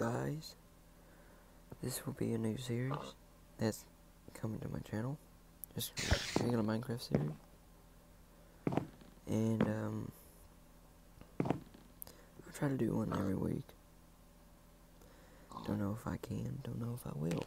Guys, this will be a new series that's coming to my channel, just regular Minecraft series, and um, I'll try to do one every week, don't know if I can, don't know if I will,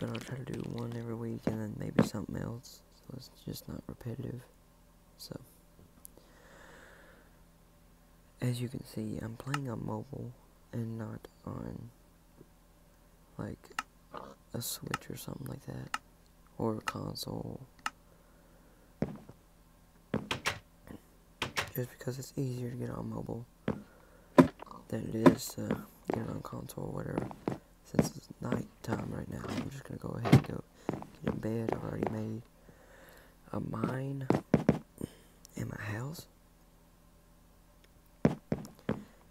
but I'll try to do one every week and then maybe something else, so it's just not repetitive, so. As you can see, I'm playing on mobile and not on like a Switch or something like that, or a console. Just because it's easier to get on mobile than it is to get on console or whatever. Since it's night time right now, I'm just gonna go ahead and go get in bed. I've already made a mine in my house.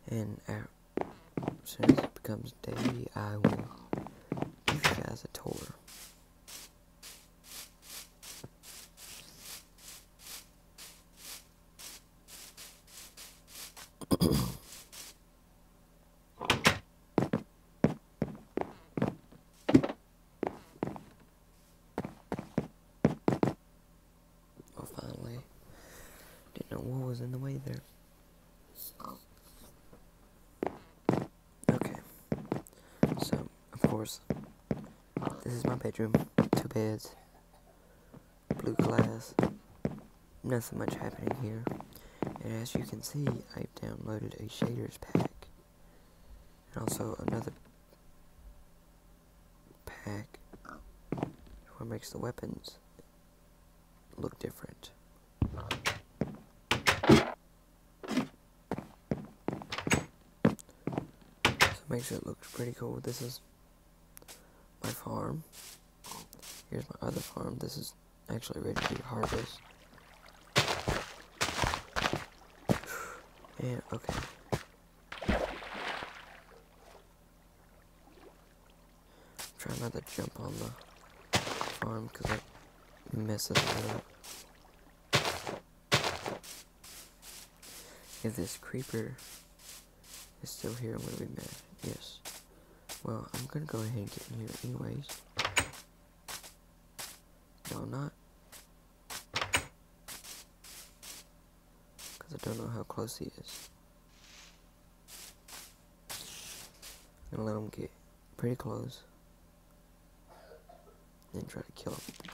And as soon as it becomes day, I will give you guys a tour. well, finally, didn't know what was in the way there. Okay. So, of course, this is my bedroom. Two beds. Blue glass. Nothing much happening here. And as you can see, I've downloaded a shaders pack. And also another pack what makes the weapons look different. So it makes it look pretty cool. This is my farm. Here's my other farm. This is actually ready to harvest. And okay. Try not to jump on the farm because it messes it up. If this creeper is still here, I'm gonna be mad. Yes. Well, I'm gonna go ahead and get in here anyways. No, I'm not. Because I don't know how close he is. I'm gonna let him get pretty close. Then try to kill him.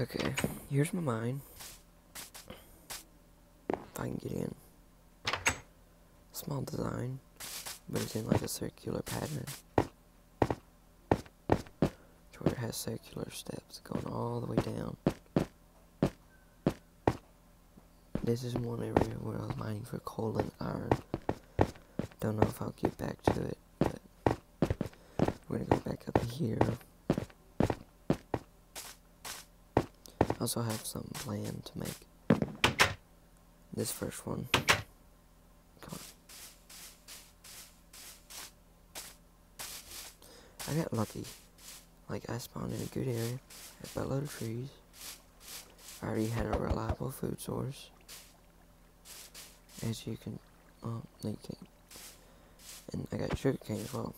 Okay, here's my mine. If I can get in. Small design, but it's in like a circular pattern. To where it has circular steps going all the way down. This is one area where I was mining for coal and iron. Don't know if I'll get back to it, but we're gonna go back up here. I also have some plan to make this first one. Come on. I got lucky. Like, I spawned in a good area, had a load of trees. I already had a reliable food source. As you can, oh, no. And I got sugar cane as well.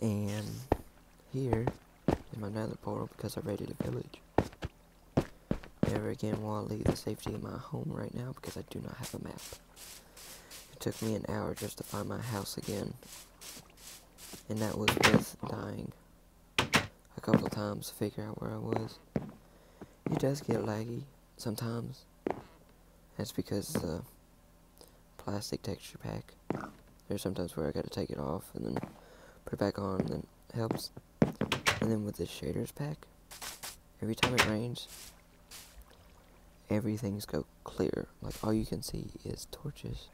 And here my nether portal because I raided a village. Never again will I leave the safety of my home right now because I do not have a map. It took me an hour just to find my house again. And that was with dying a couple times to figure out where I was. It does get laggy sometimes. That's because the plastic texture pack. There's sometimes where I gotta take it off and then put it back on and then it helps. And then with the shaders pack, every time it rains, everything's go clear. Like all you can see is torches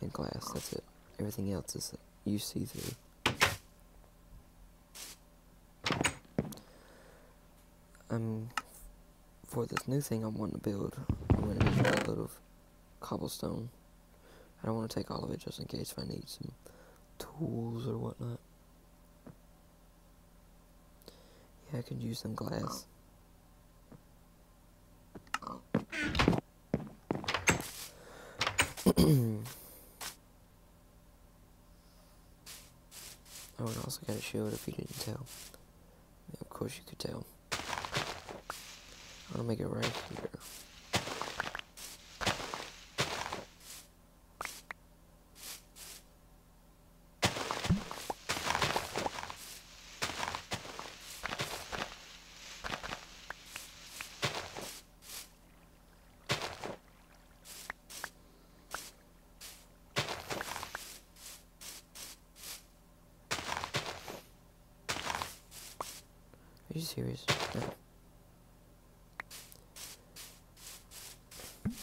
and glass. That's it. Everything else is you see through. Um, for this new thing I want to build, I'm going to need a load of cobblestone. I don't want to take all of it just in case if I need some tools or whatnot. Yeah, I could use some glass. oh, and also got a shield if you didn't tell. Yeah, of course you could tell. Gonna make it right here. You serious?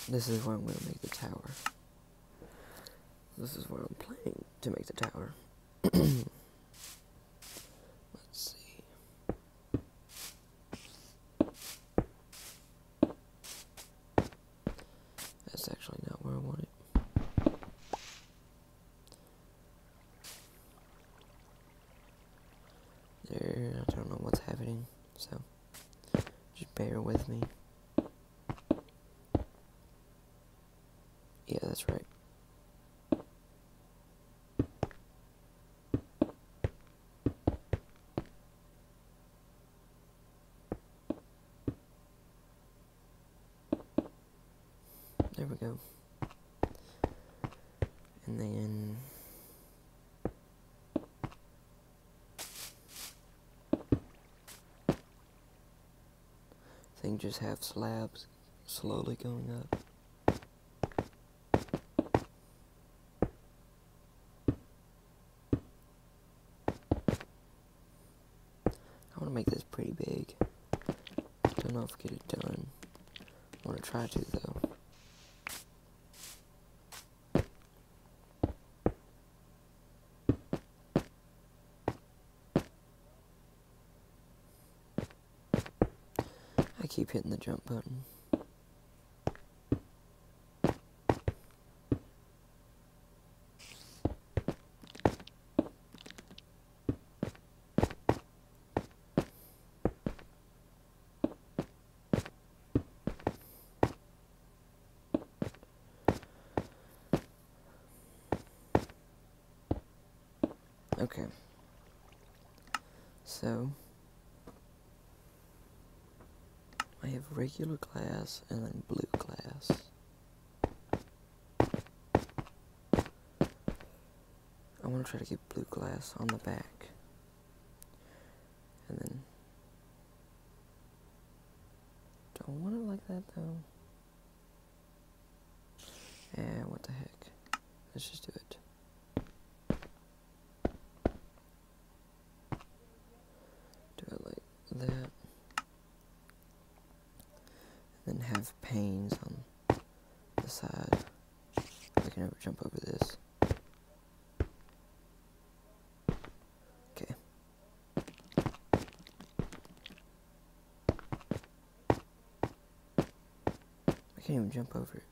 This is where I'm gonna make the tower. This is where I'm planning to make the tower. Let's see. That's actually not where I want it. There, I don't know what's happening, so just bear with me. Yeah, that's right. There we go. And then thing just have slabs slowly going up. I want to make this pretty big. Don't know if I get it done. I want to try to though. I keep hitting the jump button. Okay. So, I have regular glass and then blue glass. I want to try to get blue glass on the back. And then. Don't want it like that though. Yeah, what the heck. Let's just do it. Do it like that. And then have panes on the side. I can never jump over this. Okay. I can't even jump over it.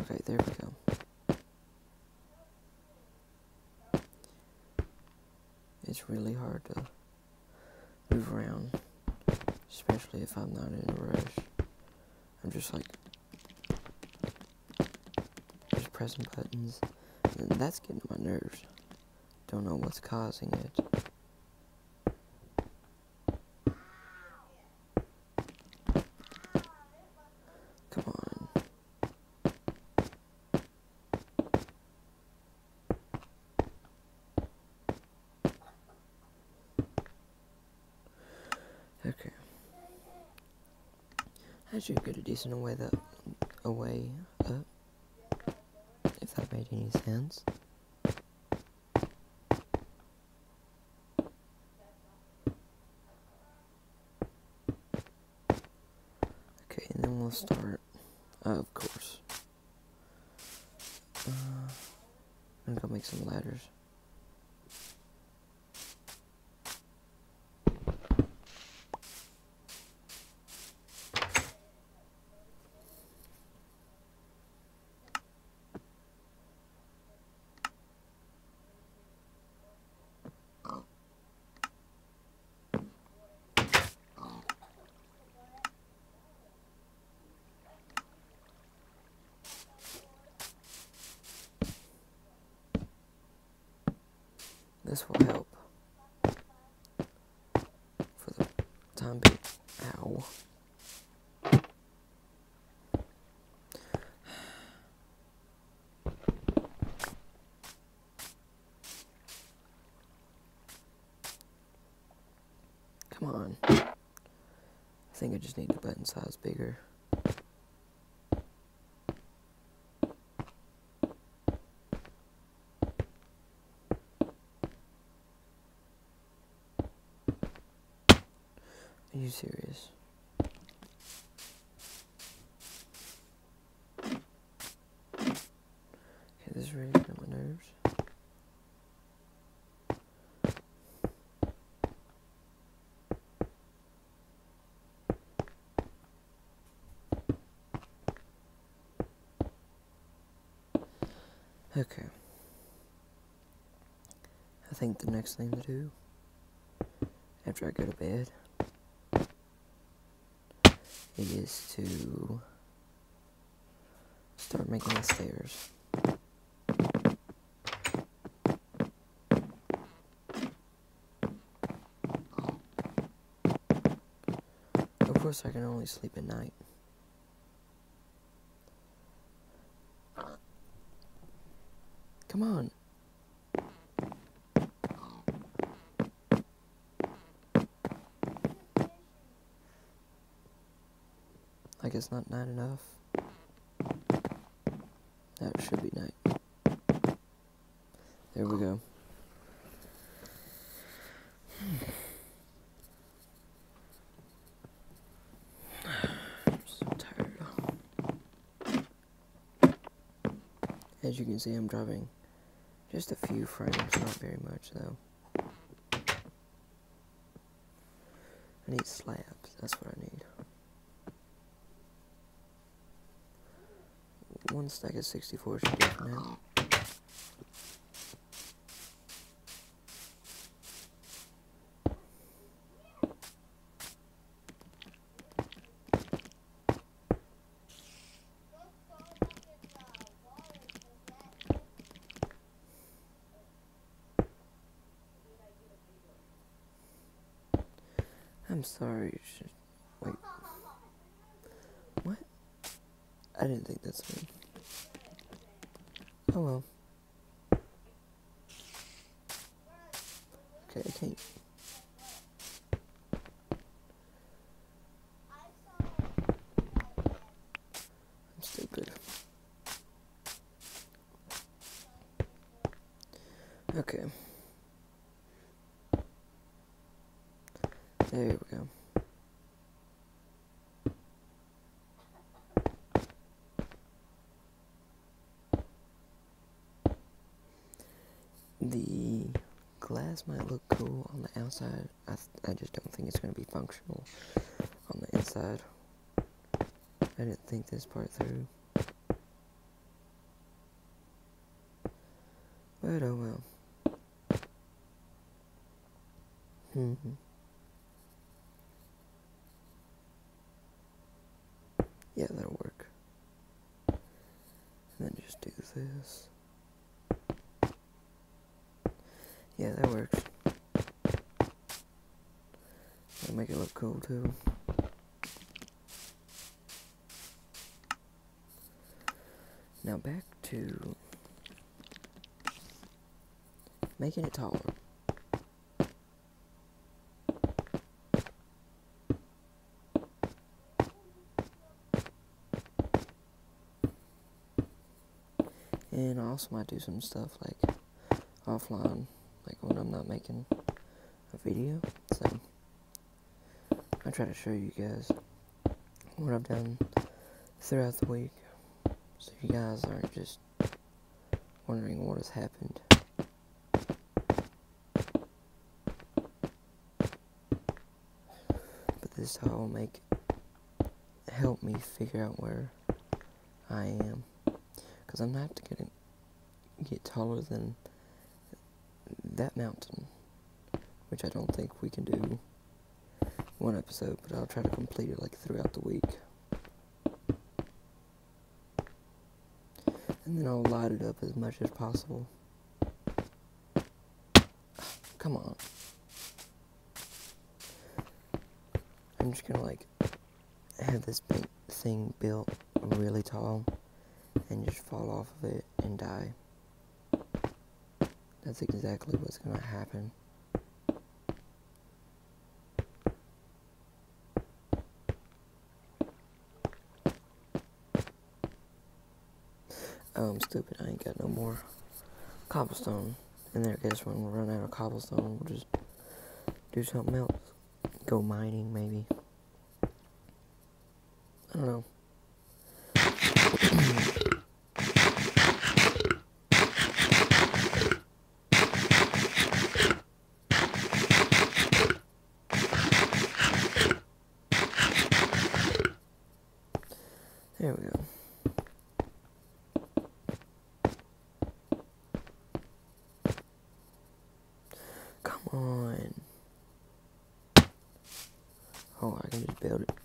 Okay, there we go. It's really hard to move around, especially if I'm not in a rush. I'm just like, just pressing buttons, and that's getting on my nerves. Don't know what's causing it. Come on. Okay. I should get a decent that away up. If that made any sense. Okay, and then we'll start. Uh, of course. Uh, I'm gonna go make some ladders. This will help. For the time being. Ow. Come on. I think I just need the button size bigger. Are you serious? Okay, this is really getting on my nerves. Okay. I think the next thing to do after I go to bed is to start making the stairs. Of course, I can only sleep at night. Come on. I guess not night enough. That should be night. There we go. I'm so tired. As you can see, I'm driving just a few frames, not very much though. I need slabs, that's what I need. One stack of 64 should do for now. I'm sorry. Wait. What? I didn't think that's me. Well. Okay, can't. I'm stupid. Okay. There we go. The glass might look cool on the outside. I, I just don't think it's going to be functional on the inside. I didn't think this part through. But oh well. Hmm. Yeah, that'll work. And then just do this. Yeah, that works. That'll make it look cool too. Now back to making it taller. And I also might do some stuff like offline, like when I'm not making a video. So I try to show you guys what I've done throughout the week, so you guys aren't just wondering what has happened. But this how will make help me figure out where I am, because I'm not gonna get taller than that mountain, which I don't think we can do one episode, but I'll try to complete it like throughout the week. And then I'll light it up as much as possible. Come on. I'm just gonna like have this thing built really tall and just fall off of it and die. That's exactly what's gonna happen. Oh, I'm stupid. I ain't got no more cobblestone. And there, guess when we run out of cobblestone, we'll just do something else. Go mining, maybe. I don't know. There we go. Come on. Oh, I can just build it.